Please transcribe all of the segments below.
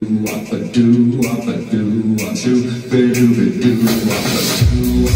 wop a doo wop a doo wop shoo be doo be doo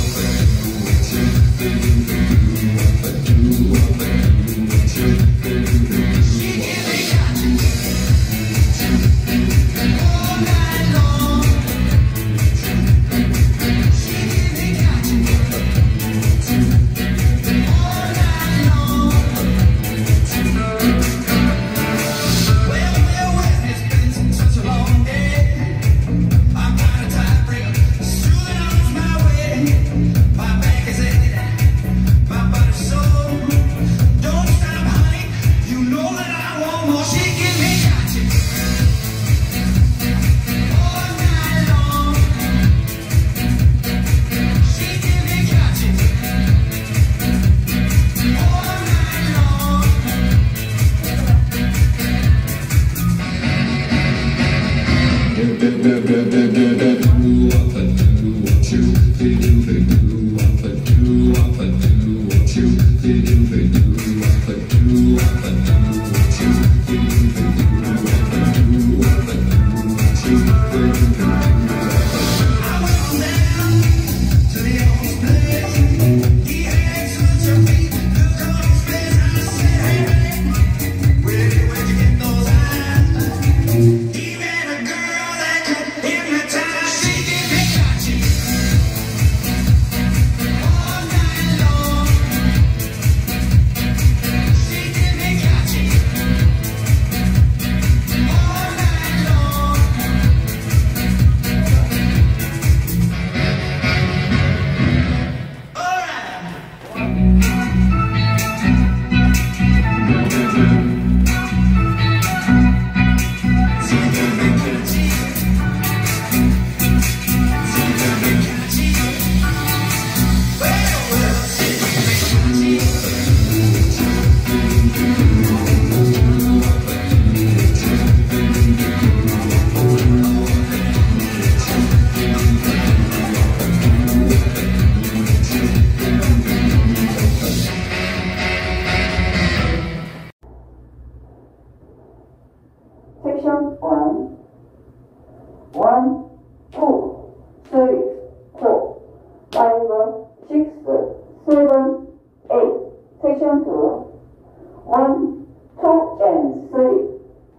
and 3,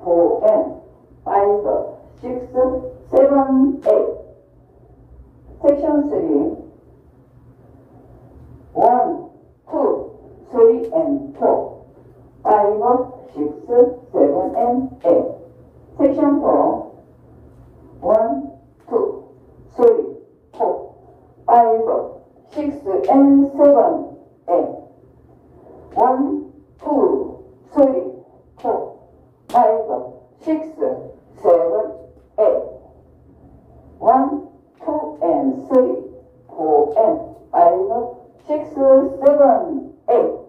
4, and 5, 6, 7, 8. Section 3, 1, 2, 3, and 4, 5, 6, 7, and 8. Section 4, 1, 2, 3, 4, 5, 6, and 7, 8. 1, 3, 4, and 5, 6, 7, 8.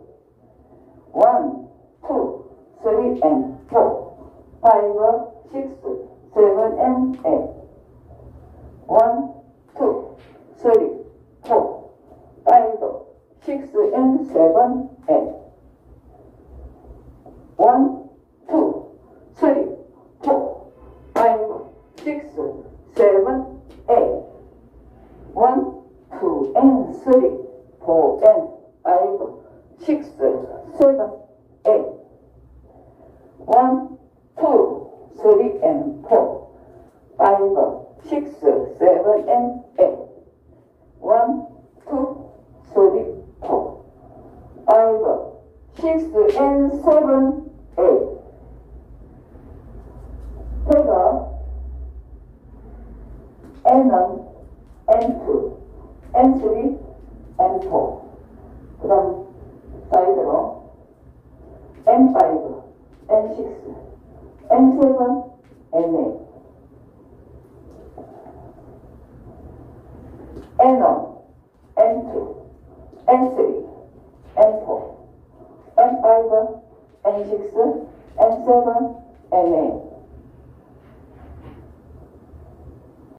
1, 2, 3, and 4, 5, 6, 7, and 8. 1, 2, 3, 4, 5, 6, and 7, 8. 1, 2, 3, 4, 5, 6, 7, and 3, 4, and 5, 6, 7, 8. 1, 2, 3, and 4, 5, 6, 7, and 8. 1, 2, 3, 4, 5, 6, and 7, N3, N4. 그 다음 사이드로 N5, N6, N7, N8. N1, N2, N3, N4, N5, N6, N7, N8.